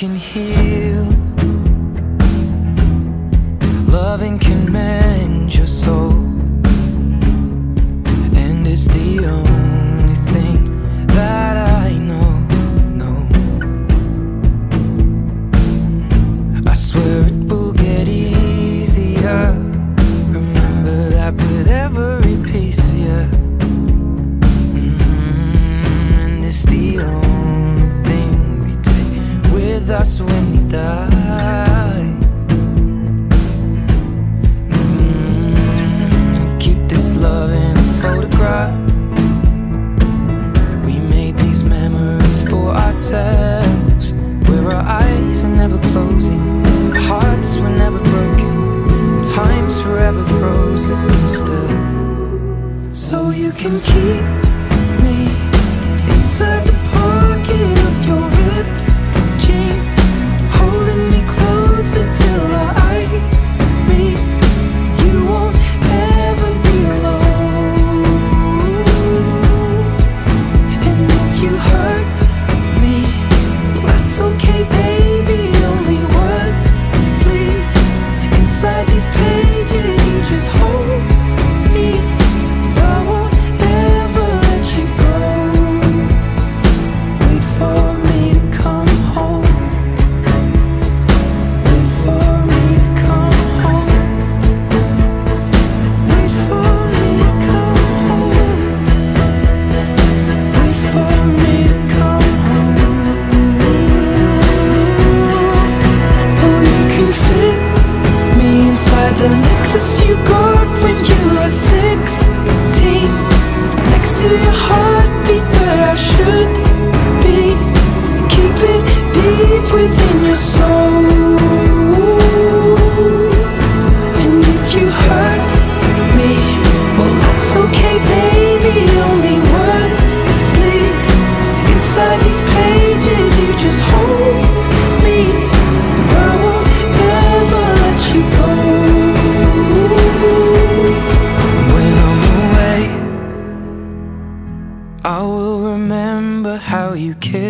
can heal. Loving can mend with us when we die. Mm, keep this love in its photograph. We made these memories for ourselves, where our eyes are never closing, hearts were never broken, time's forever frozen still. So you can keep me inside the the